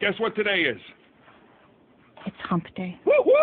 Guess what today is? It's hump day. Woo woo!